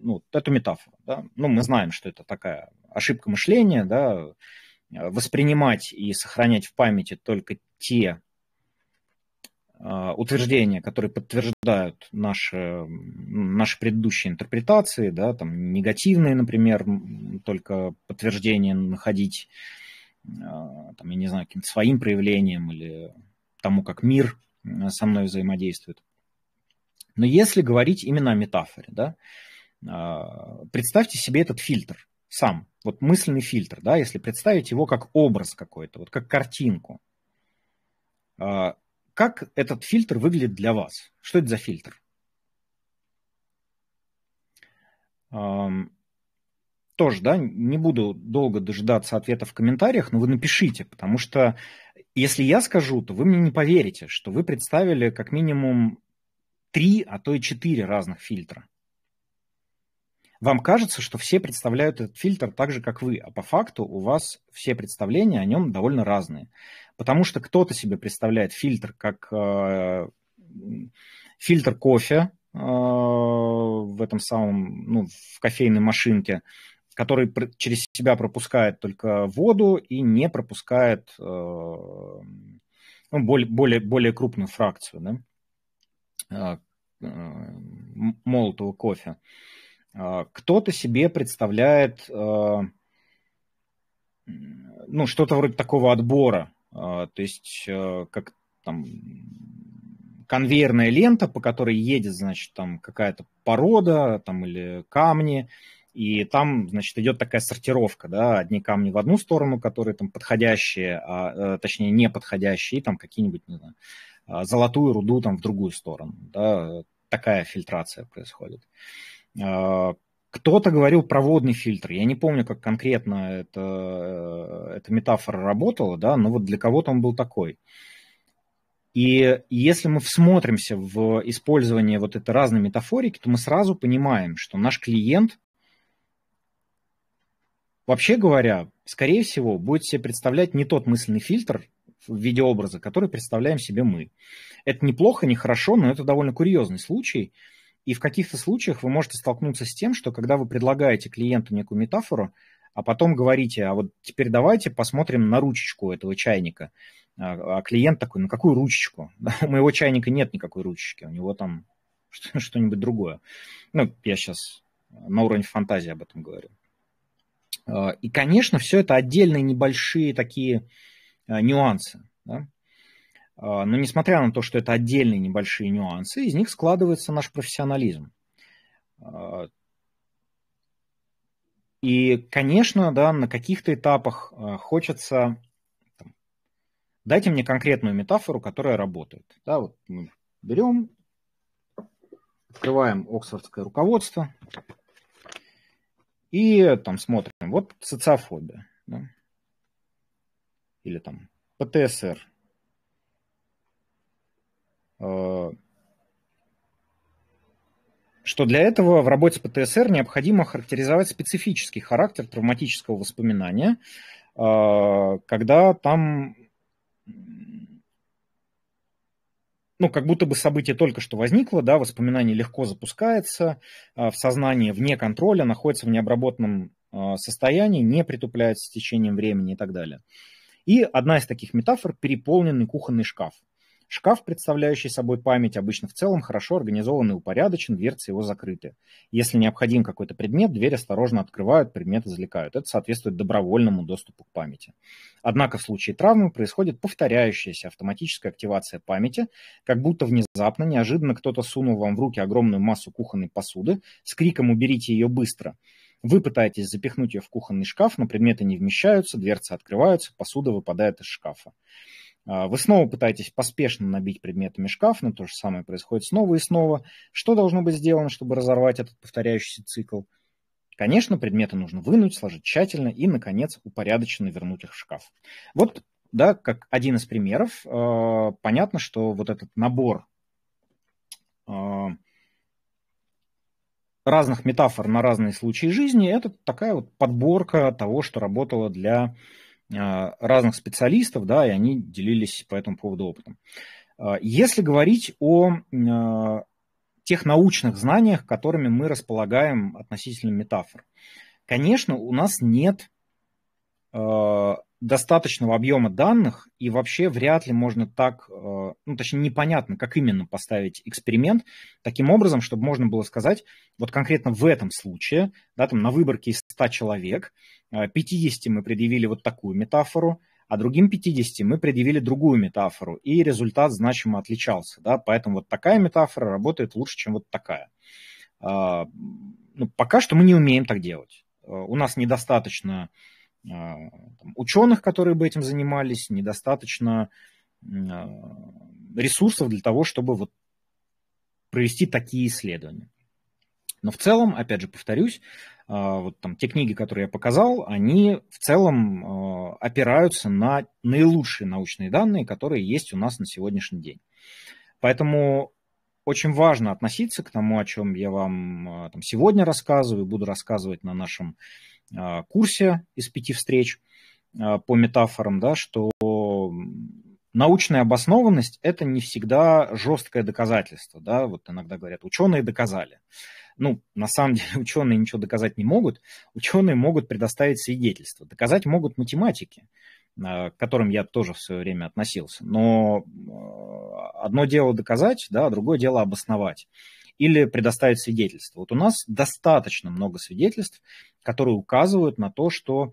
ну, эту метафору, да, ну, мы знаем, что это такая ошибка мышления, да, воспринимать и сохранять в памяти только те утверждения, которые подтверждают наши, наши предыдущие интерпретации, да, там негативные, например, только подтверждения находить, а, там, я не знаю, каким-то своим проявлением или тому, как мир со мной взаимодействует. Но если говорить именно о метафоре, да, а, представьте себе этот фильтр сам, вот мысленный фильтр, да, если представить его как образ какой-то, вот как картинку. Как этот фильтр выглядит для вас? Что это за фильтр? Тоже, да, не буду долго дожидаться ответа в комментариях, но вы напишите, потому что если я скажу, то вы мне не поверите, что вы представили как минимум три, а то и четыре разных фильтра. Вам кажется, что все представляют этот фильтр так же, как вы, а по факту у вас все представления о нем довольно разные. Потому что кто-то себе представляет фильтр как э, фильтр кофе э, в этом самом, ну, в кофейной машинке, который через себя пропускает только воду и не пропускает э, ну, более, более, более крупную фракцию да, э, э, молотого кофе. Э, кто-то себе представляет э, ну, что-то вроде такого отбора а, то есть как там конвейерная лента, по которой едет, значит, там какая-то порода там, или камни, и там, значит, идет такая сортировка, да, одни камни в одну сторону, которые там подходящие, а, э, точнее, не подходящие, там какие-нибудь, не знаю, а, золотую руду там в другую сторону, да, такая фильтрация происходит. А, кто-то говорил проводный фильтр. Я не помню, как конкретно это, э, эта метафора работала, да, но вот для кого-то он был такой. И если мы всмотримся в использование вот этой разной метафорики, то мы сразу понимаем, что наш клиент, вообще говоря, скорее всего, будет себе представлять не тот мысленный фильтр в виде образа, который представляем себе мы. Это неплохо, не хорошо, но это довольно курьезный случай – и в каких-то случаях вы можете столкнуться с тем, что когда вы предлагаете клиенту некую метафору, а потом говорите, а вот теперь давайте посмотрим на ручечку этого чайника. А, а клиент такой, на какую ручечку? У моего чайника нет никакой ручечки, у него там что-нибудь другое. Ну, я сейчас на уровне фантазии об этом говорю. А, и, конечно, все это отдельные небольшие такие а, нюансы. Да? А, но несмотря на то, что это отдельные небольшие нюансы, из них складывается наш профессионализм. А, и, конечно, да, на каких-то этапах а, хочется... Там, дайте мне конкретную метафору, которая работает. Да, вот мы берем, открываем Оксфордское руководство и там смотрим. Вот социофобия. Да? Или там ПТСР – что для этого в работе ПТСР необходимо характеризовать специфический характер травматического воспоминания, э, когда там ну, как будто бы событие только что возникло, да, воспоминание легко запускается э, в сознании, вне контроля, находится в необработанном состоянии, не притупляется с течением времени и так далее. И одна из таких метафор – переполненный кухонный шкаф – Шкаф, представляющий собой память, обычно в целом хорошо организован и упорядочен, дверцы его закрыты. Если необходим какой-то предмет, дверь осторожно открывают, предмет извлекают. Это соответствует добровольному доступу к памяти. Однако в случае травмы происходит повторяющаяся автоматическая активация памяти, как будто внезапно, неожиданно кто-то сунул вам в руки огромную массу кухонной посуды с криком «уберите ее быстро!». Вы пытаетесь запихнуть ее в кухонный шкаф, но предметы не вмещаются, дверцы открываются, посуда выпадает из шкафа. А, вы снова пытаетесь поспешно набить предметами шкаф, но то же самое происходит снова и снова. Что должно быть сделано, чтобы разорвать этот повторяющийся цикл? Конечно, предметы нужно вынуть, сложить тщательно и, наконец, упорядоченно вернуть их в шкаф. Вот, да, как один из примеров, э, понятно, что вот этот набор э, разных метафор на разные случаи жизни, это такая вот подборка того, что работало для разных специалистов, да, и они делились по этому поводу опытом. Если говорить о тех научных знаниях, которыми мы располагаем относительно метафор. Конечно, у нас нет достаточного объема данных, и вообще вряд ли можно так, э, ну, точнее, непонятно, как именно поставить эксперимент таким образом, чтобы можно было сказать, вот конкретно в этом случае, да, там на выборке из 100 человек, 50 э, мы предъявили вот такую метафору, а другим 50 мы предъявили другую метафору, и результат значимо отличался. Да? Поэтому вот такая метафора работает лучше, чем вот такая. А, ну, пока что мы не умеем так делать. А, у нас недостаточно там, ученых, которые бы этим занимались, недостаточно ресурсов для того, чтобы вот провести такие исследования. Но в целом, опять же, повторюсь, а, вот там те книги, которые я показал, они в целом опираются на наилучшие научные данные, которые есть у нас на сегодняшний день. Поэтому очень важно относиться к тому, о чем я вам там, сегодня рассказываю, буду рассказывать на нашем курсе из пяти встреч по метафорам, да, что научная обоснованность – это не всегда жесткое доказательство. Да? Вот иногда говорят, ученые доказали ну, на самом деле ученые ничего доказать не могут, ученые могут предоставить свидетельства. Доказать могут математики, а, к которым я тоже в свое время относился. Но а, одно дело доказать, да, другое дело обосновать или предоставить свидетельство. Вот у нас достаточно много свидетельств, которые указывают на то, что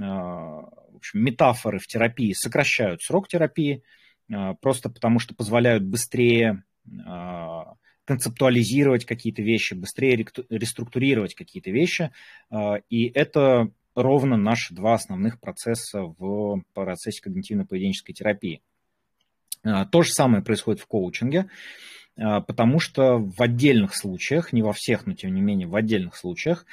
а, в общем, метафоры в терапии сокращают срок терапии, просто потому что позволяют быстрее концептуализировать какие-то вещи, быстрее реструктурировать какие-то вещи. И это ровно наши два основных процесса в процессе когнитивно-поведенческой терапии. То же самое происходит в коучинге, потому что в отдельных случаях, не во всех, но тем не менее в отдельных случаях,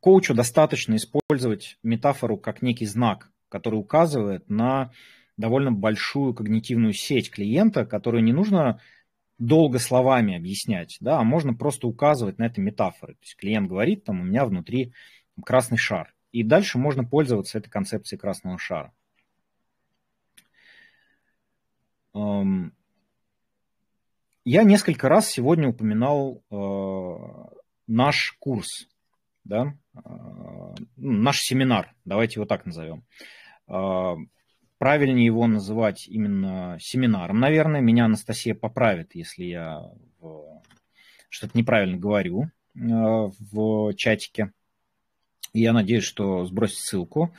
коучу достаточно использовать метафору как некий знак, который указывает на довольно большую когнитивную сеть клиента, которую не нужно долго словами объяснять, да, а можно просто указывать на это метафоры. То есть клиент говорит, там, у меня внутри красный шар. И дальше можно пользоваться этой концепцией красного шара. Я несколько раз сегодня упоминал э, наш курс, да, э, наш семинар, давайте его так назовем. Э, правильнее его называть именно семинаром, наверное. Меня Анастасия поправит, если я что-то неправильно говорю э, в чатике. Я надеюсь, что сбросит ссылку.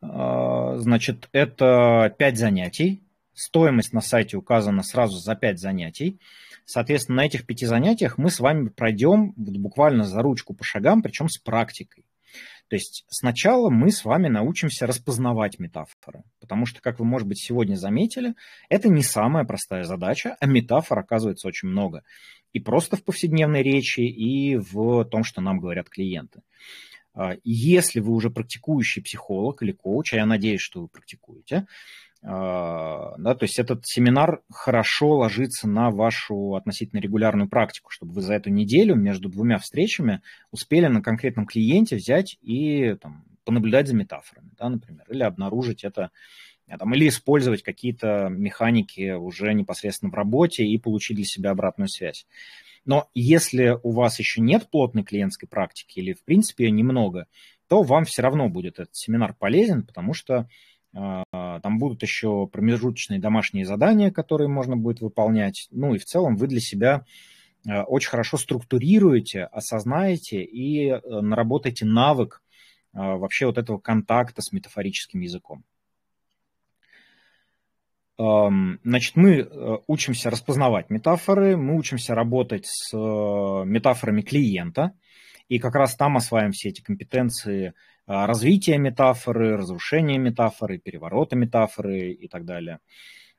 Э, значит, это 5 занятий. Стоимость на сайте указана сразу за 5 занятий. Соответственно, на этих пяти занятиях мы с вами пройдем буквально за ручку по шагам, причем с практикой. То есть сначала мы с вами научимся распознавать метафоры, потому что, как вы, может быть, сегодня заметили, это не самая простая задача, а метафор оказывается очень много. И просто в повседневной речи, и в том, что нам говорят клиенты. А, если вы уже практикующий психолог или коуч, а я надеюсь, что вы практикуете, да, то есть этот семинар хорошо ложится на вашу относительно регулярную практику, чтобы вы за эту неделю между двумя встречами успели на конкретном клиенте взять и там, понаблюдать за метафорами, да, например, или обнаружить это, э, там, или использовать какие-то механики уже непосредственно в работе и получить для себя обратную связь. Но если у вас еще нет плотной клиентской практики или, в принципе, немного, то вам все равно будет этот семинар полезен, потому что а, там будут еще промежуточные домашние задания, которые можно будет выполнять. Ну и в целом вы для себя а, очень хорошо структурируете, осознаете и э, наработаете навык а, вообще вот этого контакта с метафорическим языком. Значит, мы э, учимся распознавать метафоры, мы учимся работать с э, метафорами клиента, и как раз там осваиваем все эти компетенции – развития метафоры, разрушения метафоры, переворота метафоры и так далее.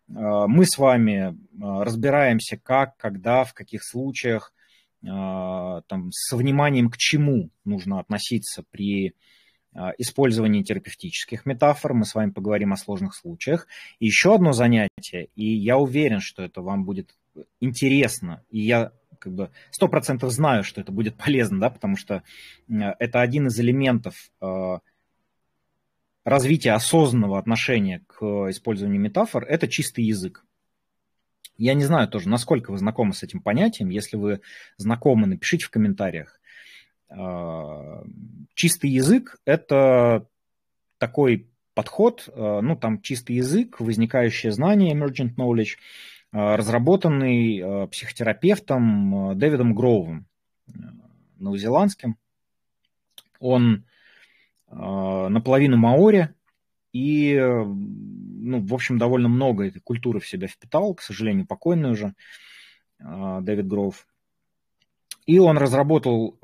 мы с вами разбираемся, как, когда, в каких случаях, там, со вниманием к чему нужно относиться при использовании терапевтических метафор. Мы с вами поговорим о сложных случаях. И еще одно занятие, и я уверен, что это вам будет интересно, и я как бы сто процентов знаю, что это будет полезно, да, потому что это один из элементов э, развития осознанного отношения к использованию метафор, это чистый язык. Я не знаю тоже, насколько вы знакомы с этим понятием. Если вы знакомы, напишите в комментариях. Э, чистый язык – это такой подход, э, ну, там чистый язык, возникающее знание, emergent knowledge – разработанный э, психотерапевтом э, Дэвидом Гроувом, новозеландским. Он наполовину маори и, ну, в общем, довольно много этой культуры в себя впитал, к сожалению, покойный уже Дэвид Гроув. И он разработал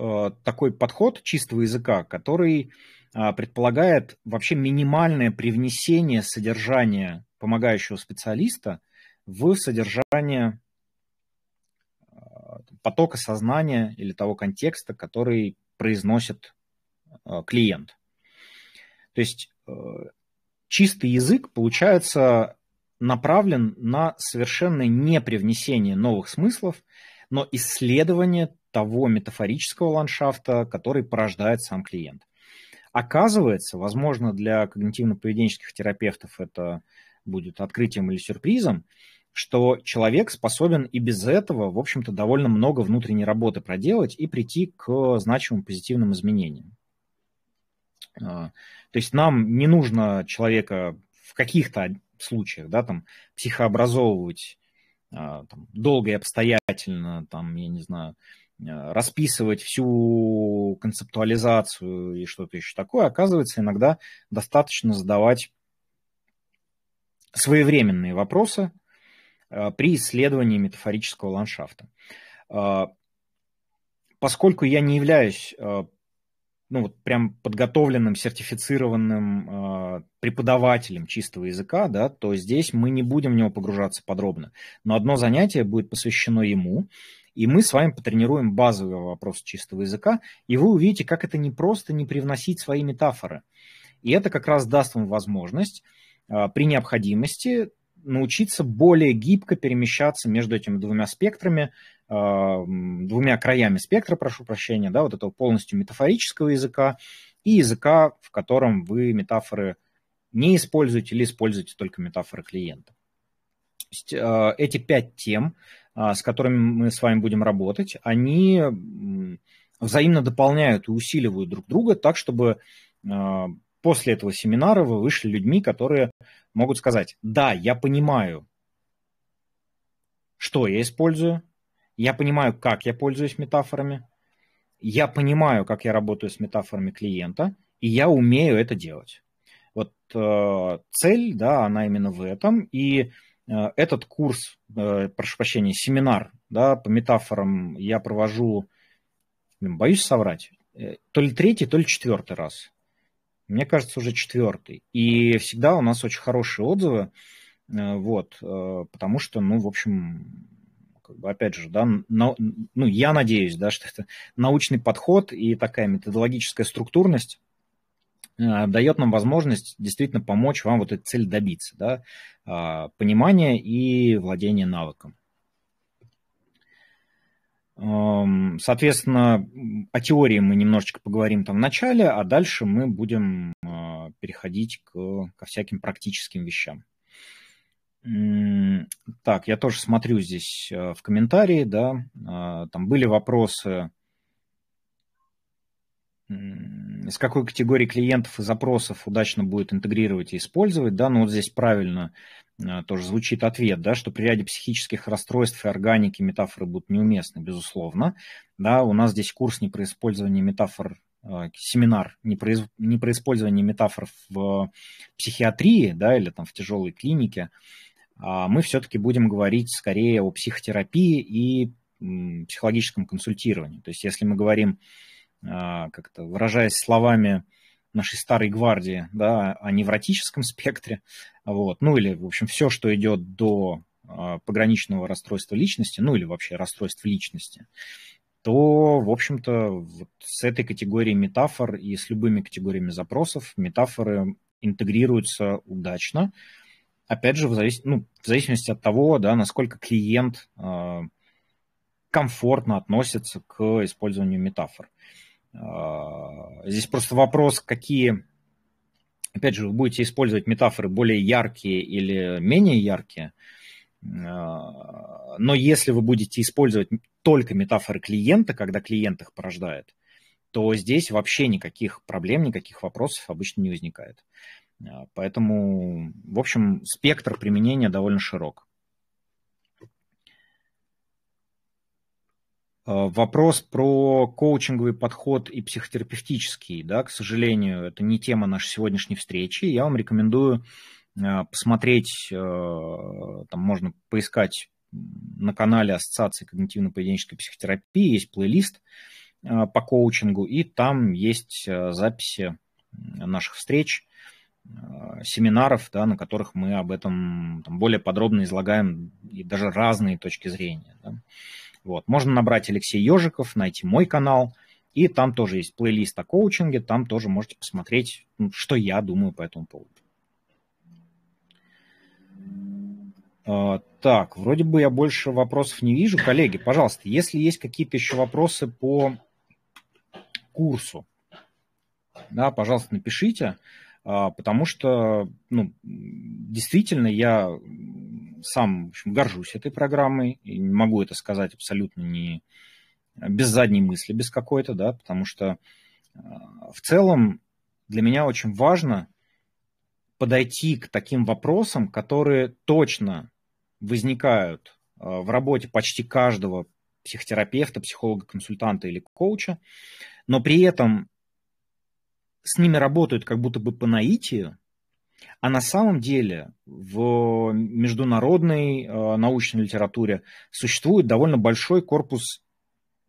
такой подход чистого языка, который предполагает вообще минимальное привнесение содержания помогающего специалиста – в содержание э, потока сознания или того контекста, который произносит э, клиент. То есть э, чистый язык, получается, направлен на совершенно не привнесение новых смыслов, но исследование того метафорического ландшафта, который порождает сам клиент. Оказывается, возможно, для когнитивно-поведенческих терапевтов это будет открытием или сюрпризом, что человек способен и без этого, в общем-то, довольно много внутренней работы проделать и прийти к значимым позитивным изменениям. А, то есть нам не нужно человека в каких-то случаях, да, там, психообразовывать а, там, долго и обстоятельно, там, я не знаю, а, расписывать всю концептуализацию и что-то еще такое, оказывается, иногда достаточно задавать своевременные вопросы э, при исследовании метафорического ландшафта. Э, поскольку я не являюсь э, ну, вот прям подготовленным, сертифицированным преподавателем чистого языка, да, то здесь мы не будем в него погружаться подробно. Но одно занятие будет посвящено ему, и мы с вами потренируем базовый вопрос чистого языка, и вы увидите, как это не просто не привносить свои метафоры. И это как раз даст вам возможность при необходимости научиться более гибко перемещаться между этими двумя спектрами, а, двумя краями спектра, прошу прощения, да, вот этого полностью метафорического языка и языка, в котором вы метафоры не используете или используете только метафоры клиента. Есть а, эти пять тем, с которыми мы с вами будем работать, они взаимно дополняют и усиливают друг друга так, чтобы после этого семинара вы вышли людьми, которые могут сказать, да, я понимаю, что я использую, я понимаю, как я пользуюсь метафорами, я понимаю, как я работаю с метафорами клиента, и я умею это делать. Вот э, цель, да, она именно в этом, и э, этот курс, э, прошу прощения, семинар, да, по метафорам я провожу, боюсь соврать, э, то ли третий, то ли четвертый раз мне кажется, уже четвертый. И всегда у нас очень хорошие отзывы, э, вот, э, потому что, ну, в общем, как бы, опять же, да, на, ну, я надеюсь, да, что это научный подход и такая методологическая структурность э, дает нам возможность действительно помочь вам вот этой цели добиться, да, понимания и владения навыком. Соответственно, о теории мы немножечко поговорим там в начале, а дальше мы будем а, переходить к, ко всяким практическим вещам. Так, я тоже смотрю здесь э, в комментарии, да, а, там были вопросы из какой категории клиентов и запросов удачно будет интегрировать и использовать, да, ну вот здесь правильно э, тоже звучит ответ, да, что при ряде психических расстройств и органики метафоры будут неуместны, безусловно, да, у нас здесь курс не про использование метафор, э, семинар не про, не про использование метафор в психиатрии, да, или там в тяжелой клинике, а мы все-таки будем говорить скорее о психотерапии и психологическом консультировании, то есть если мы говорим как-то выражаясь словами нашей старой гвардии, да, о невротическом спектре, вот, ну или, в общем, все, что идет до а, пограничного расстройства личности, ну или вообще расстройств личности, то, в общем-то, вот с этой категорией метафор и с любыми категориями запросов метафоры интегрируются удачно. Опять же, в, завис... ну, в зависимости от того, да, насколько клиент э, комфортно относится к использованию метафор. Э, здесь просто вопрос, какие, опять же, вы будете использовать метафоры более яркие или менее яркие. Но если вы будете использовать только метафоры клиента, когда клиент их порождает, то здесь вообще никаких проблем, никаких вопросов обычно не возникает. А, поэтому, в общем, спектр применения довольно широк. Вопрос про коучинговый подход и психотерапевтический, да, к сожалению, это не тема нашей сегодняшней встречи. Я вам рекомендую а, посмотреть, там можно поискать на канале Ассоциации когнитивно-поведенческой психотерапии, есть плейлист по коучингу, и там есть записи наших встреч, Э, семинаров, да, на которых мы об этом там, более подробно излагаем и даже разные точки зрения. Да. Вот. Можно набрать Алексей Ежиков, найти мой канал, и там тоже есть плейлист о коучинге, там тоже можете посмотреть, что я думаю по этому поводу. Uh, так, вроде бы я больше вопросов не вижу. Коллеги, пожалуйста, если есть какие-то еще вопросы по курсу, да, пожалуйста, напишите. А, потому что, ну, действительно, я сам в общем, горжусь этой программой, и не могу это сказать абсолютно не без задней мысли, без какой-то, да, потому что а, в целом для меня очень важно подойти к таким вопросам, которые точно возникают а, в работе почти каждого психотерапевта, психолога, консультанта или коуча, но при этом с ними работают как будто бы по наитию, а на самом деле в международной э, научной литературе существует довольно большой корпус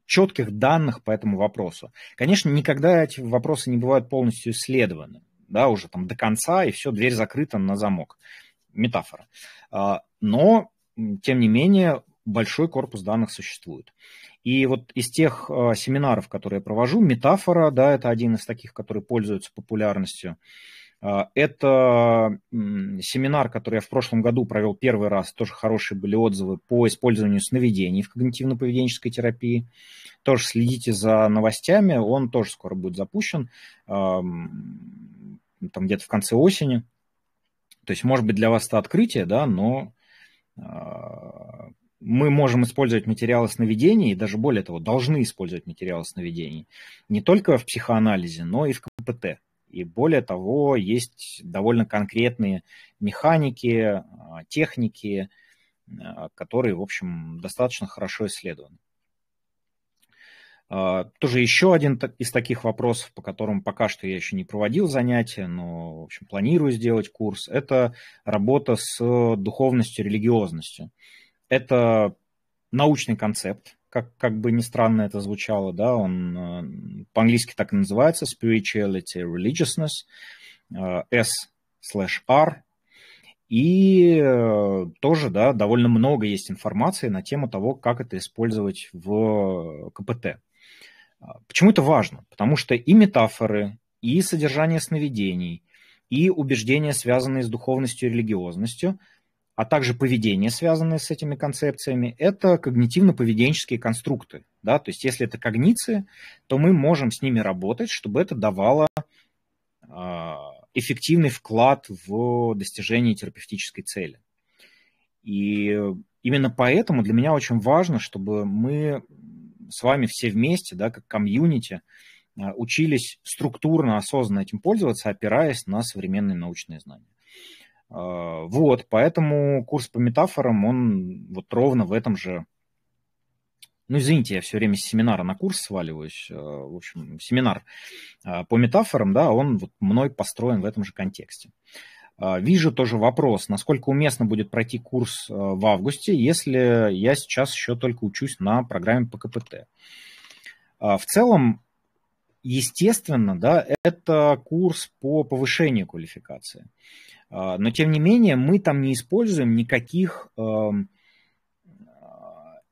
четких данных по этому вопросу. Конечно, никогда эти вопросы не бывают полностью исследованы, да, уже там до конца, и все, дверь закрыта на замок. Метафора. А, но, тем не менее, большой корпус данных существует. И вот из тех э, семинаров, которые я провожу, метафора, да, это один из таких, которые пользуются популярностью. Э, это семинар, который я в прошлом году провел первый раз, тоже хорошие были отзывы по использованию сновидений в когнитивно-поведенческой терапии. Тоже следите за новостями, он тоже скоро будет запущен, там где-то в конце осени. То есть, может быть, для вас это открытие, да, но мы можем использовать материалы сновидений, и даже более того, должны использовать материалы сновидений не только в психоанализе, но и в КПТ. И более того, есть довольно конкретные механики, а, техники, а, которые, в общем, достаточно хорошо исследованы. А, тоже еще один из таких вопросов, по которым пока что я еще не проводил занятия, но, в общем, планирую сделать курс, это работа с духовностью, религиозностью это научный концепт, как, как бы ни странно это звучало, да, он э, по-английски так и называется, Spirituality Religiousness, э, S slash R, и э, тоже, да, довольно много есть информации на тему того, как это использовать в КПТ. Почему это важно? Потому что и метафоры, и содержание сновидений, и убеждения, связанные с духовностью и религиозностью, а также поведение, связанное с этими концепциями, это когнитивно-поведенческие конструкты. Да? То есть если это когниции, то мы можем с ними работать, чтобы это давало а, эффективный вклад в достижение терапевтической цели. И именно поэтому для меня очень важно, чтобы мы с вами все вместе, да, как комьюнити, а, учились структурно, осознанно этим пользоваться, опираясь на современные научные знания. А, вот, поэтому курс по метафорам, он вот ровно в этом же... Ну, извините, я все время с семинара на курс сваливаюсь. А, в общем, семинар а, по метафорам, да, он вот мной построен в этом же контексте. Вижу тоже вопрос, насколько уместно будет пройти курс в августе, если я сейчас еще только учусь на программе по КПТ. В целом, естественно, да, это курс по повышению квалификации. Но, тем не менее, мы там не используем никаких, эм,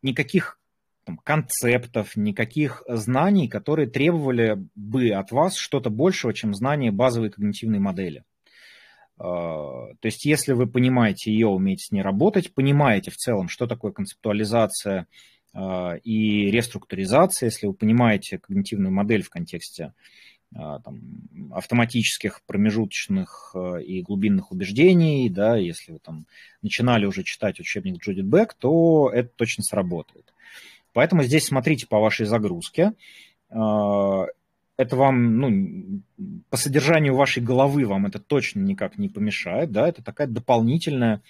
никаких там, концептов, никаких знаний, которые требовали бы от вас что-то большего, чем знание базовой когнитивной модели. То есть, если вы понимаете ее, умеете с ней работать, понимаете в целом, что такое концептуализация а, и реструктуризация, если вы понимаете когнитивную модель в контексте а, там, автоматических, промежуточных а, и глубинных убеждений, да, если вы там начинали уже читать учебник Джудит Бек, то это точно сработает. Поэтому здесь смотрите по вашей загрузке. Это вам, ну, по содержанию вашей головы вам это точно никак не помешает, да, это такая дополнительная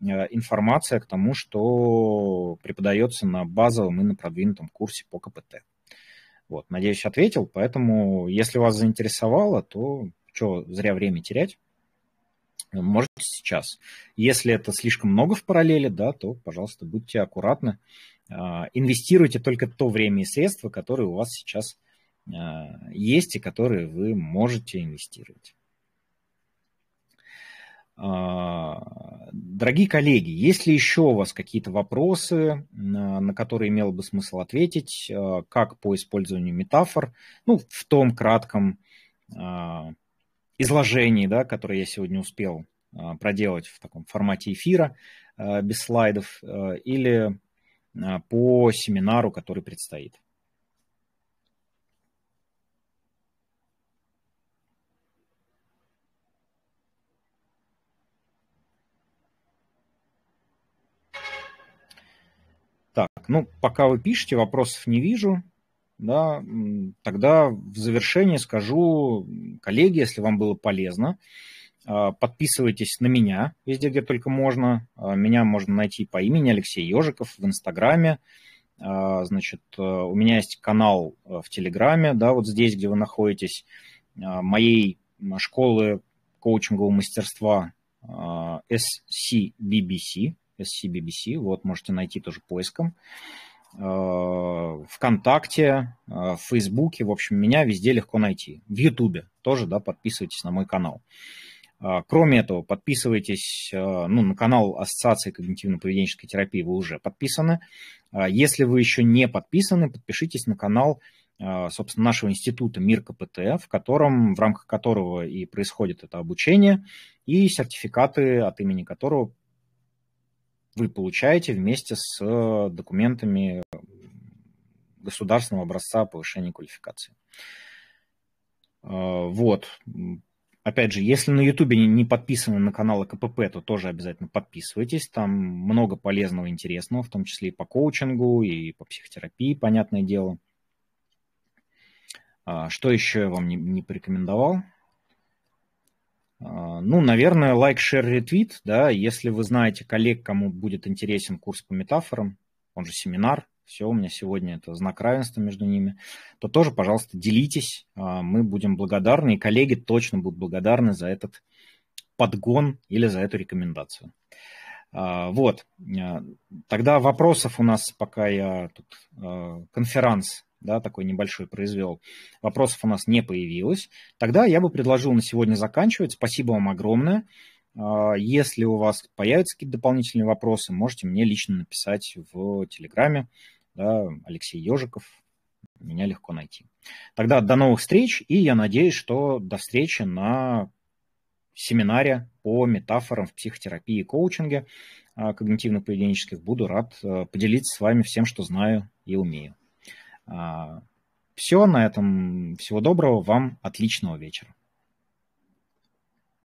информация к тому, что преподается на базовом и на продвинутом курсе по КПТ. Вот, надеюсь, ответил. Поэтому, если вас заинтересовало, то что, зря время терять? Можете сейчас. Если это слишком много в параллели, да, то, пожалуйста, будьте аккуратны. А, инвестируйте только то время и средства, которые у вас сейчас а, есть и которые вы можете инвестировать. А, дорогие коллеги, есть ли еще у вас какие-то вопросы, на которые имело бы смысл ответить, а, как по использованию метафор, ну, в том кратком а, изложении, да, которое я сегодня успел проделать в таком формате эфира, без слайдов, или по семинару, который предстоит? Так, ну, пока вы пишете, вопросов не вижу. Да, тогда в завершение скажу, коллеги, если вам было полезно, а, подписывайтесь на меня везде, где только можно. А, меня можно найти по имени Алексей Ежиков в Инстаграме. А, значит, у меня есть канал в Телеграме, да, вот здесь, где вы находитесь, моей школы коучингового мастерства SCBBC, SCBBC, вот можете найти тоже поиском. Э, ВКонтакте, э, в Фейсбуке, в общем, меня везде легко найти. В Ютубе тоже, да, подписывайтесь на мой канал. Э, кроме этого, подписывайтесь ну, на канал Ассоциации когнитивно-поведенческой терапии, вы уже подписаны. Если вы еще не подписаны, подпишитесь на канал собственно, нашего института Мир КПТ, в котором, в рамках которого и происходит это обучение, и сертификаты, от имени которого вы получаете вместе с э, документами государственного образца повышения квалификации. Э, вот. Опять же, если на YouTube не подписаны на каналы КПП, то тоже обязательно подписывайтесь. Там много полезного интересного, в том числе и по коучингу, и по психотерапии, понятное дело. А, что еще я вам не, не порекомендовал? А, ну, наверное, лайк, шер, ретвит, да, если вы знаете коллег, кому будет интересен курс по метафорам, он же семинар, все, у меня сегодня это знак равенства между ними, то тоже, пожалуйста, делитесь, а, мы будем благодарны, и коллеги точно будут благодарны за этот подгон или за эту рекомендацию. А, вот, тогда вопросов у нас, пока я тут конферанс да, такой небольшой произвел, вопросов у нас не появилось, тогда я бы предложил на сегодня заканчивать. Спасибо вам огромное. А, если у вас появятся какие-то дополнительные вопросы, можете мне лично написать в Телеграме. Да, Алексей Ежиков, меня легко найти. Тогда до новых встреч, и я надеюсь, что до встречи на семинаре по метафорам в психотерапии и коучинге а, когнитивно-поведенческих. Буду рад а, поделиться с вами всем, что знаю и умею. А, Все на этом. Всего доброго. Вам отличного вечера.